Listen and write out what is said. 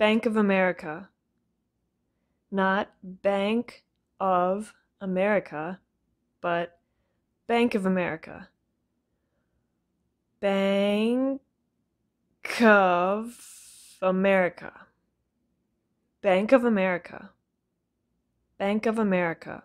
Bank of America. Not Bank of America, but Bank of America. Bank of America. Bank of America. Bank of America.